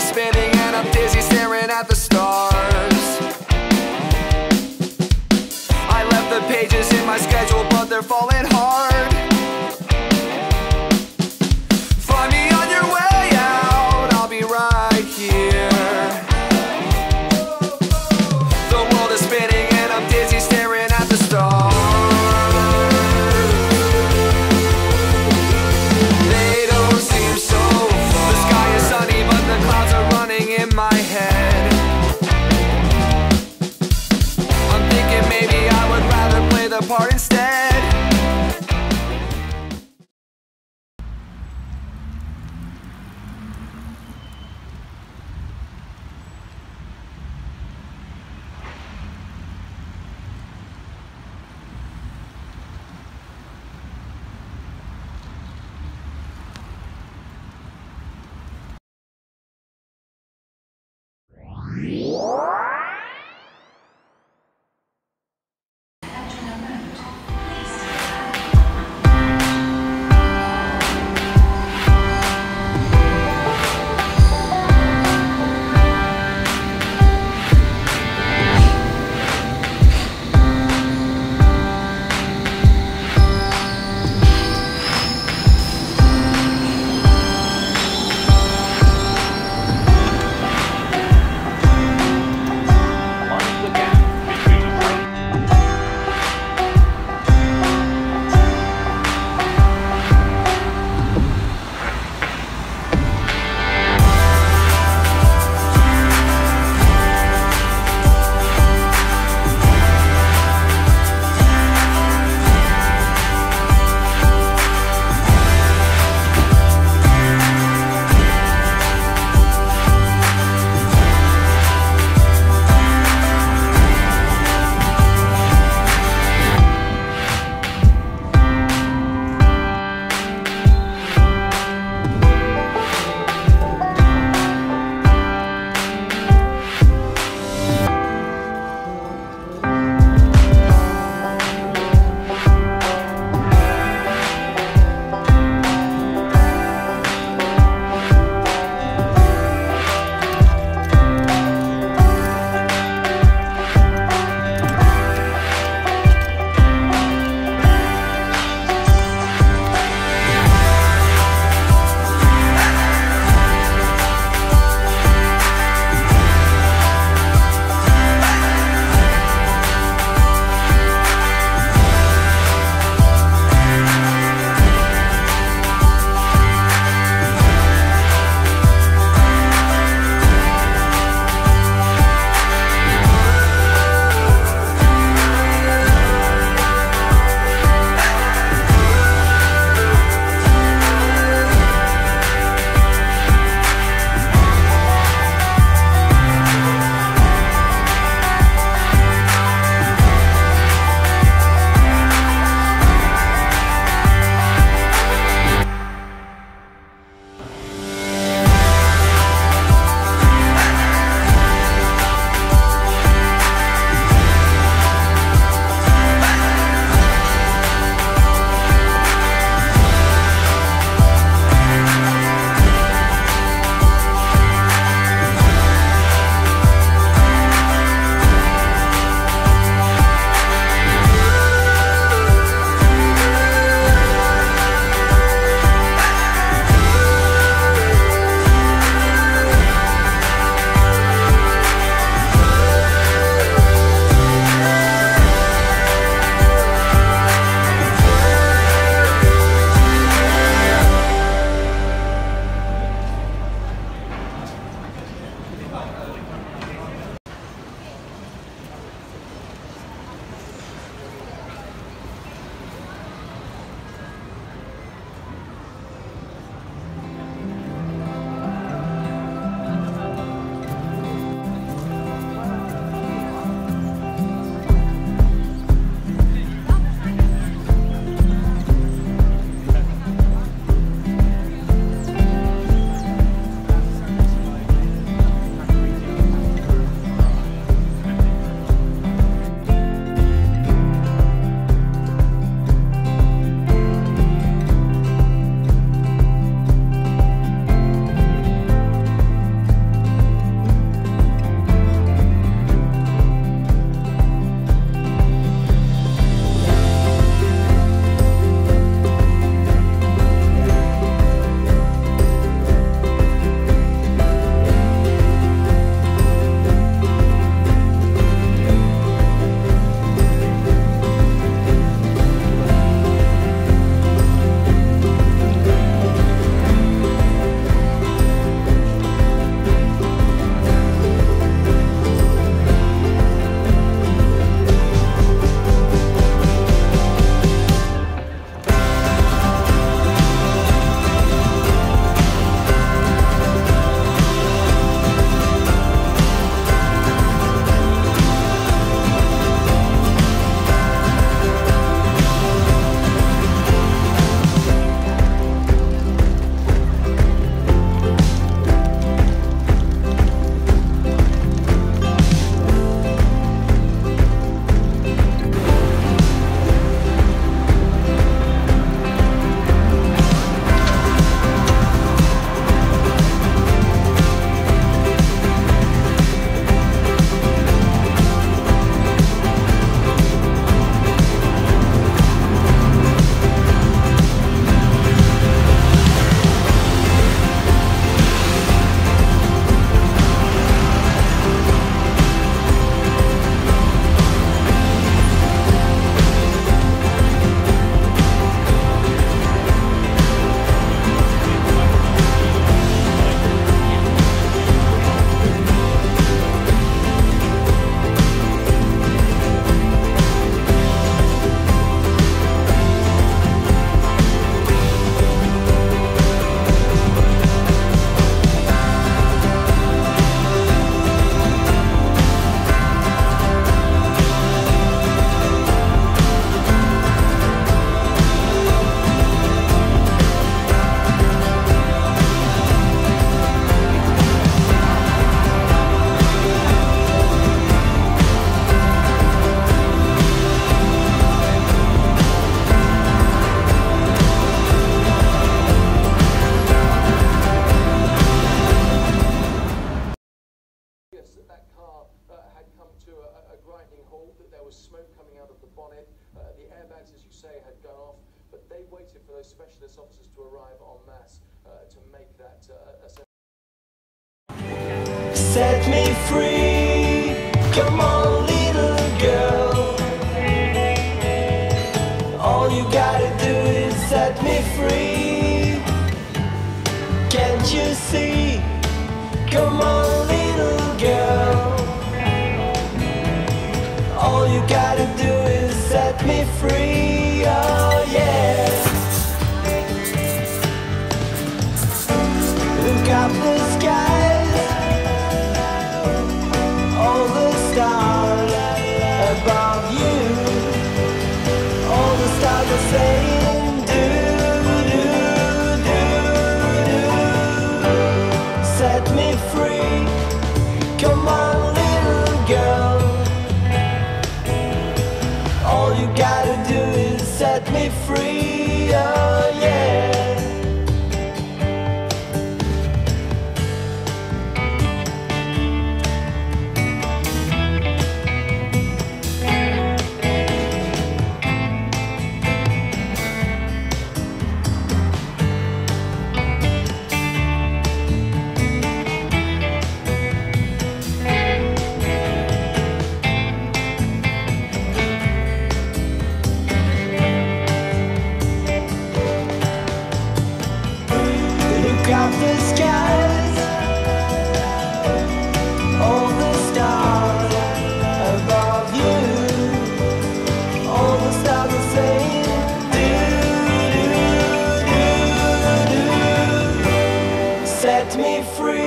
is spinning and I'm dizzy staring at the stars. I left the pages in my schedule but they're falling set me free. Come on, little girl. All you gotta do is set me free. Can't you see? Come on, little girl. All you gotta do is set me free. Oh, yeah. Look up the me free.